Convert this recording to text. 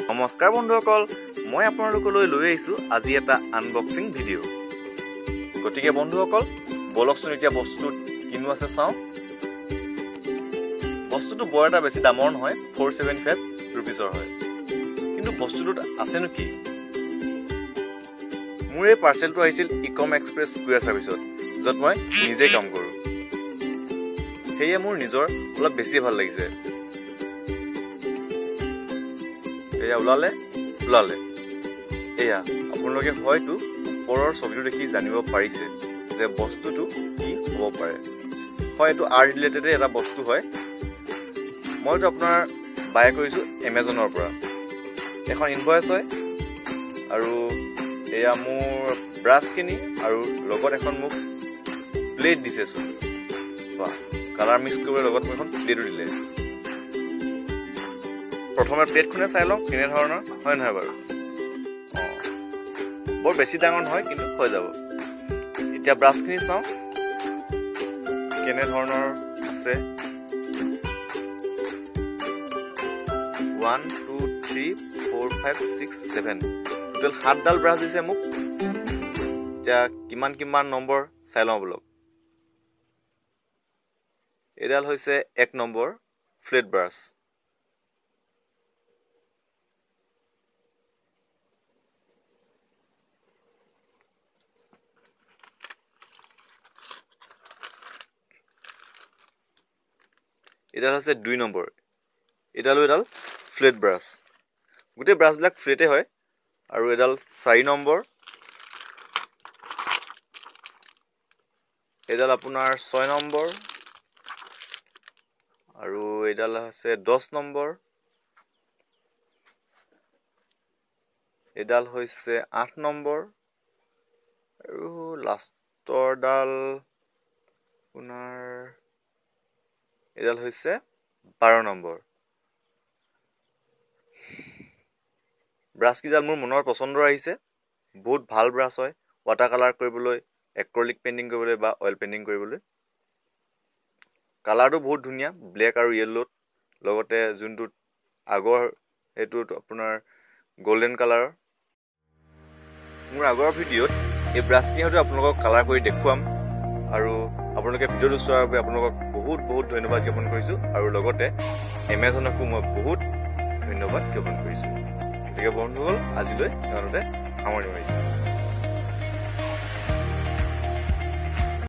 নমস্কাৰ বন্ধুসকল মই আপোনালোকলৈ লৈ আহিছোঁ আজি এটা আনবক্সিং ভিডিঅ' গতিকে বন্ধুসকল বলকচোন এতিয়া বস্তুটো কিনো আছে চাওঁ। বস্তুটো বৰ এটা বেছি দামৰ নহয় ফ'ৰ ছেভেণ্টি ফাইভ ৰুপিজৰ হয়। কিন্তু বস্তুটোত আছেনো কি? মোৰ এই পাৰ্চেলটো আহিছিল ইকম এক্সপ্ৰেছ কুৰিয়াৰ ছাৰ্ভিচত য'ত মই নিজেই কাম কৰোঁ। সেয়ে মোৰ নিজৰ অলপ বেছি ভাল লাগিছে। এয়া ওলালে? ওলালে। এয়া আপোনালোকে হয়তো ওপৰৰ ছবিটো দেখি জানিব পাৰিছে যে বস্তুটো কি হ'ব পাৰে। হয় এইটো আৰ্ট ৰিলেটেডে এটা বস্তু হয়। মইতো আপোনাৰ বাই কৰিছোঁ এমেজনৰ পৰা। এখন ইনভইচ হয় আৰু এয়া মোৰ ব্ৰাছখিনি আৰু লগত এখন মোক প্লেট দিছে চোন। কালাৰ মিক্স কৰিবলৈ লগত মোক এখন প্লেটো দিলে। প্ৰথমে প্লেটখনে চাই লওঁ কেনেধৰণৰ হয় নহয় বাৰু? অঁ। বৰ বেছি ডাঙৰ নহয় কিন্তু হৈ যাব। এতিয়া ব্ৰাছখিনি চাওঁ কেনেধৰণৰ আছে। One two three four five six seven total সাতডাল brush দিছে মোক। এতিয়া কিমান কিমান নম্বৰ চাই লওঁ বোলক। এইডাল হৈছে এক নম্বৰ ফ্লেট ব্ৰাছ এইডাল হৈছে দুই নম্বৰ। এইডালো এডাল ফ্লেট ব্ৰাছ গোটেই ব্ৰাছবিলাক ফ্লেটেই হয় আৰু এডাল চাৰি নম্বৰ। এইডাল আপোনাৰ ছয় নম্বৰ। আৰু এইডাল হৈছে দহ নম্বৰ। এইডাল হৈছে আঠ নম্বৰ। আৰু লাষ্টৰডাল আপোনাৰ এইডাল হৈছে বাৰ নম্বৰ। ব্ৰাছকেইডাল মোৰ মনৰ পচন্দৰ আহিছে। বহুত ভাল ব্ৰাছ হয়। ৱাটাৰ কালাৰ কৰিবলৈ এক্ৰলিক পেইণ্টিং কৰিবলৈ বা অইল পেইণ্টিং কৰিবলৈ। কালাৰটো বহুত ধুনীয়া ব্লেক আৰু য়েল্লোত। লগতে যোনটোত আগৰ সেইটোত আপোনাৰ গল্ডেন কালাৰৰ। মোৰ আগৰ ভিডিঅ'ত এই হয়তো আপোনালোকক কালাৰ কৰি দেখুৱাম। আৰু আপোনালোকে ভিডিঅ'টো চোৱাৰ বাবে আপোনালোকক বহুত বহুত ধন্যবাদ জ্ঞাপন কৰিছোঁ। আৰু লগতে এমেজনকো মই বহুত ধন্যবাদ জ্ঞাপন কৰিছোঁ। গতিকে বন্ধুসকল আজিলৈ সামৰণি মাৰিছোঁ।